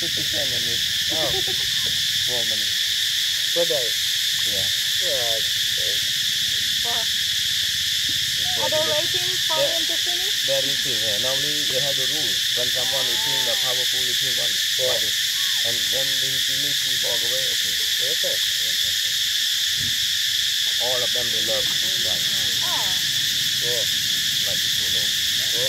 50 cent a. Oh, More money. per day. Yeah. Yeah, okay. For, are they what it is. waiting for Yeah. him to finish? They're eating. Yeah. Normally they have the rule. When someone is eating the powerful eating one, Yeah. like this. And when he finish, he walk away. Okay. Okay. All of them they love this guy. Oh, Yeah. Like this follow. so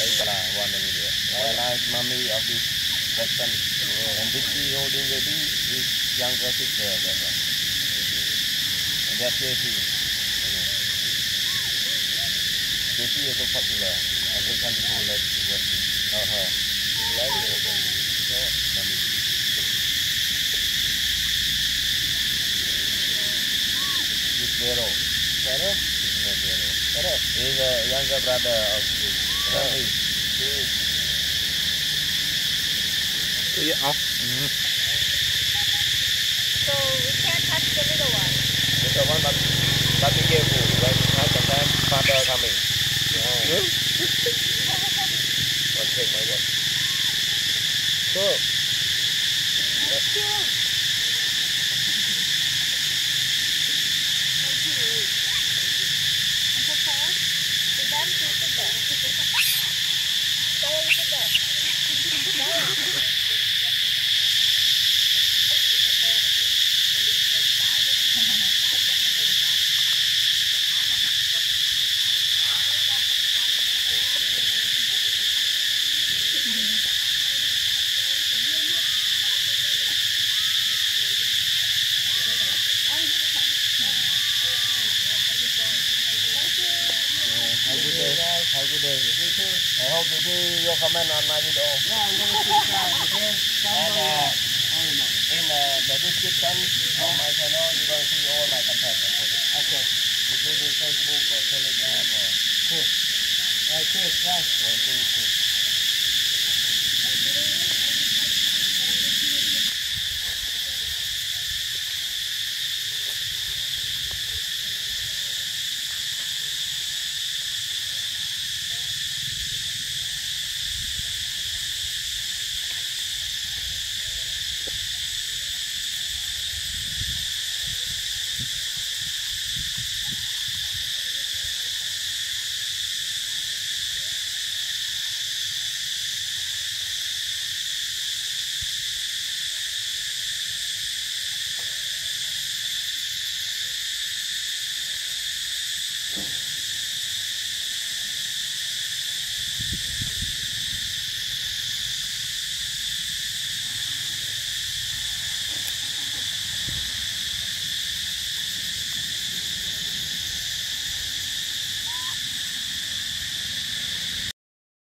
Đấy là one over there. And I'm mommy of this that son. And this is holding baby is younger sister that one. And that JC. JC is so popular. African people like to work with. Not her. She's like it. Yeah. Western uh, and Vicky holding baby is younger sister that one. And that's JP. JP is so popular. I think some people like to watch it. Not her. She's. So, mommy. She's Vero. Vero? She's not Vero. A younger brother of Vicky. Yeah. Really? Henry. Cái ốc. so we can't touch the little one. Little one, but, but be careful when night and time father coming. Yeah. One take my word. Cool. That's cute. Day. Have a good day. I hope you see your comment on my video. Yeah, I'm gonna subscribe, okay? And uh, in uh, the description of my channel, you're going to see all my contact info. Okay. Including Facebook or Telegram or All right, cheers, guys. anything.